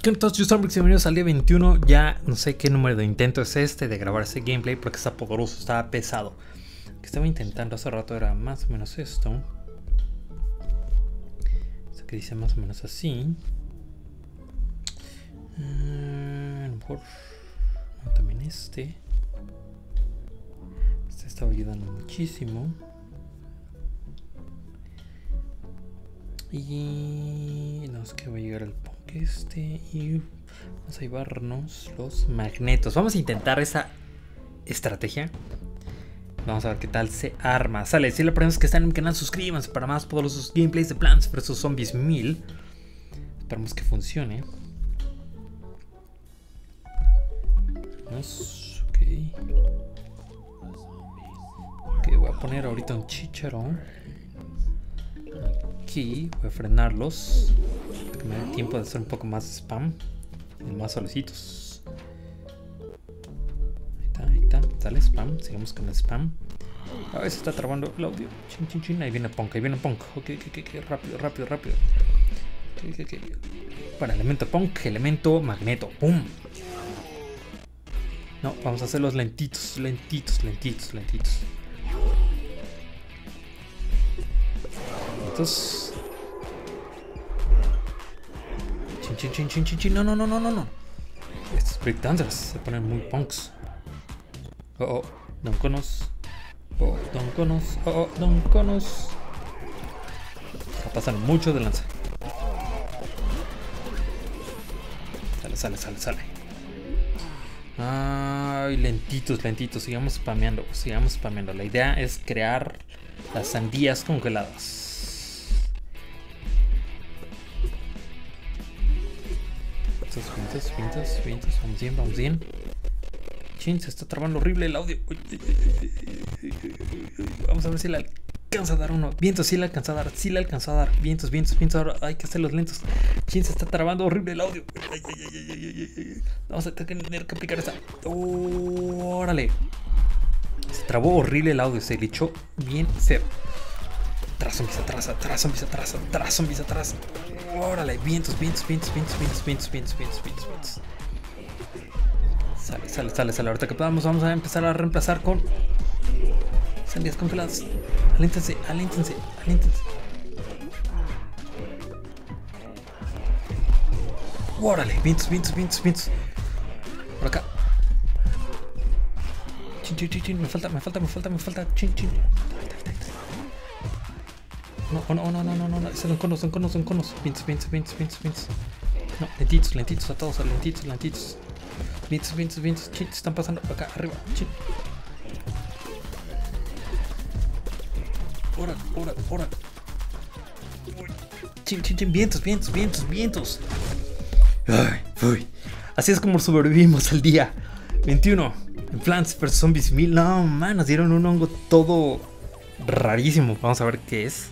¿Qué tal yo soy bienvenidos al día 21. Ya no sé qué número de intento es este de grabar ese gameplay porque está poderoso, está pesado. Lo que estaba intentando hace rato era más o menos esto. Esto que dice más o menos así. Ah, a lo mejor. también este. Este estaba ayudando muchísimo. Y no es que va a llegar punk este y vamos a llevarnos los magnetos. Vamos a intentar esa estrategia. Vamos a ver qué tal se arma. Sale, si la primera que están en el canal, suscríbanse para más poderosos gameplays de Plants vs Zombies 1000. Esperamos que funcione. Ok. Ok, voy a poner ahorita un chicharón Voy a frenarlos. Para que me dé tiempo de hacer un poco más spam. Y más solicitos. Ahí está, ahí está. Sale spam. Sigamos con el spam. A ver, se está trabando el audio. Chin, chin, chin. Ahí viene Punk, ahí viene Punk. Ok, ok, ok, rápido, rápido, rápido. Ok, ok, Para elemento Punk, elemento magneto. ¡Pum! No, vamos a hacerlos lentitos, lentitos, lentitos, lentitos. Estos. Chin, chin, chin, chin, chin. No, no, no, no, no, no. Estos breakdancers se ponen muy punks. Oh, oh, Don Conos. Oh, Don Conos. Oh, oh, Don Conos. Está pasando mucho de lanza. Sale, sale, sale, sale. Ay, lentitos, lentitos. Sigamos spameando, sigamos spameando. La idea es crear las sandías congeladas. Vientos, vientos, vientos, Vamos bien, vamos bien. Chin, se está trabando horrible el audio. Vamos a ver si le alcanza a dar uno. Vientos, sí le alcanza a dar. Sí le alcanza a dar. Vientos, vientos, vientos. Ahora hay que hacerlos lentos. Chin, se está trabando horrible el audio. Vamos a tener que aplicar esa. órale. Se trabó horrible el audio. Se le echó bien feo. Atrás, zombies, atrás, atrás, zombies, atrás, atrás, zombies, atrás. Órale, vientos, vientos, vientos, vientos, vientos, vientos, vientos, vientos, vientos. Sale, sale, sale, sale. Ahorita que podamos, vamos a empezar a reemplazar con sandías congeladas. Aléntense, aléntense, aléntense. Órale, vientos, vientos, vientos, vientos. Por acá. Chin, chin, chin. Me falta, me falta, me falta, me falta. Chin, chin. No, oh, no, no, no, no, no, no, son conos, son conos, son conos. Vientos, vientos, vientos, vientos, vientos. No, lentitos, lentitos a todos, lentitos, lentitos. Vientos, vientos, vientos, chit, están pasando acá, arriba, chit. Ora, ora, ora. Chin, chin, chin, vientos, vientos, vientos, vientos. Ay, uy. Así es como sobrevivimos al día 21 en Plants vs Zombies 1000. No, man, nos dieron un hongo todo rarísimo. Vamos a ver qué es.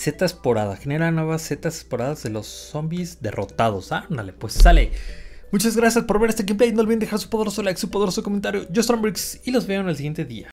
Z esporada. Genera nuevas Z esporadas de los zombies derrotados. Ándale, pues sale. Muchas gracias por ver este gameplay. No olviden dejar su poderoso like, su poderoso comentario. Yo soy Bricks y los veo en el siguiente día.